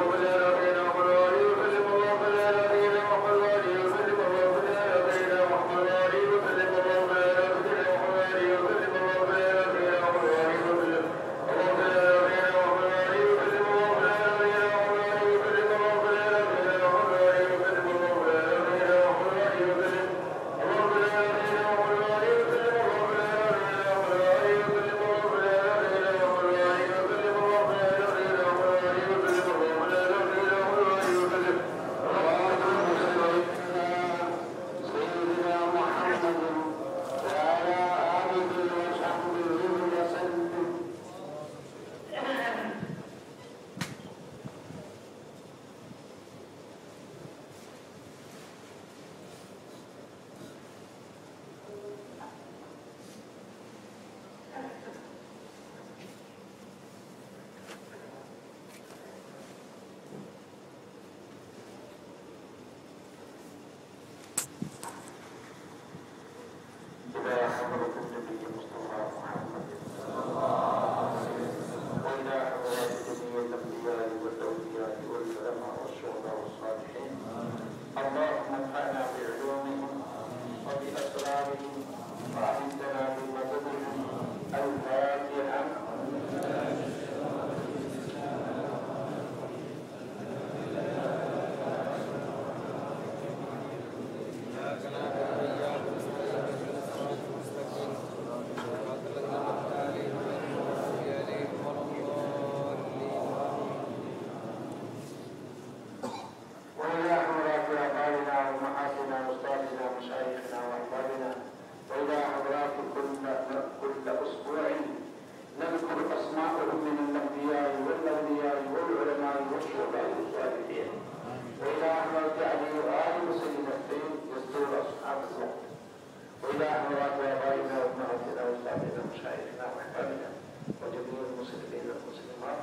رب العالمين إلهنا وأبوابنا وأمهاتنا وأولادنا ومشايخنا وإخواننا وجميع المسلمين والمسلمات